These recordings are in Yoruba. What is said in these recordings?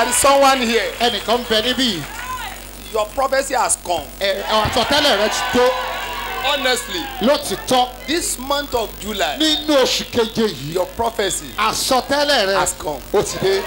There is someone here. Ẹnìkan bẹ níbí. Your prophecy has come. Ẹ àsọtẹ́lẹ̀ rẹ ti tó. Honestly. Lótìtọ́. This month of July. Nínú oṣù keje yìí. Your prophecy. Àsọtẹ́lẹ̀ rẹ. Has come. O ti dé.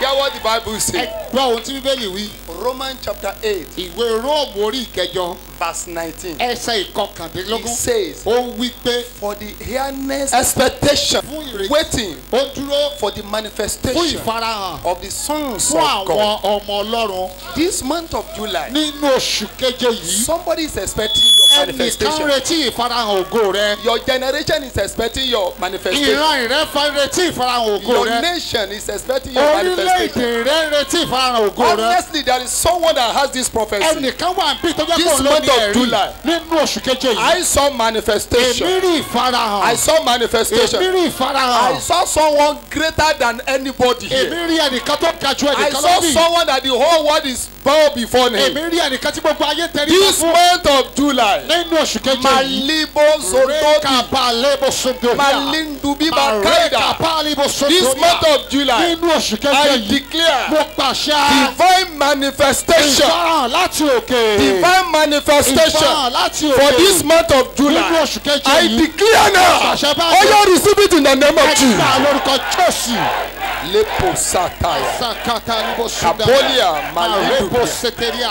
Hear what the Bible say. Ẹ gbọ́ ohun tí Bíbélì wí. Romans chapter eight. Ìwé Róòmù orí ìkẹjọ verse nineteen. ẹsẹ̀ ìkọkàndínlógún. he says. ó wí pé. for the earnest. expectation. fún ìrètí. waiting. ó dúró. for the manifestation. fún ìfarahàn. of the sons of God. fún àwọn ọmọ Ọlọ́run. this month of July. nínú oṣù keje yìí. somebody is expecting your manifestation. ẹnìkan retí ìfarahàn ògo rẹ. your generation is expecting your manifestation. ìran rẹ retí ìfarahàn ògo rẹ. your nation is expecting your manifestation. orílẹ̀-èdè rẹ retí ìfarahàn ògo rẹ. honestly there is someone that has this prophecy. ẹnìkan wà níbi tó jẹ́ kó month of July. nínú oṣù keje yìí. I saw manifestation. èmi rí ìfarahàn. I saw manifestation. èmi rí ìfarahàn. I saw someone greater than anybody here. èmi rí ẹnìkan tó ga jù ẹnìkan lọ I saw someone that the whole world is bow before him. èmi rí ẹnìkan tí gbogbo ayé tẹrí bá fún. this month of July. nínú oṣù keje yìí. malibo sotobi. rekapa lebo sotobi. malindu bíbá kẹ́dà. this month of July. nínú oṣù keje yìí. I declare. mo pàṣẹ. divine manifestation. ìfarahàn láti òkè. divine manifestation. ìfarahàn láti òkè. for this month of July. nínú oṣù keje yìí. I declare now. ó yọ receive it in the name of Jesus. ẹ lórúkọ Jésù. lepo Sakata L'épaule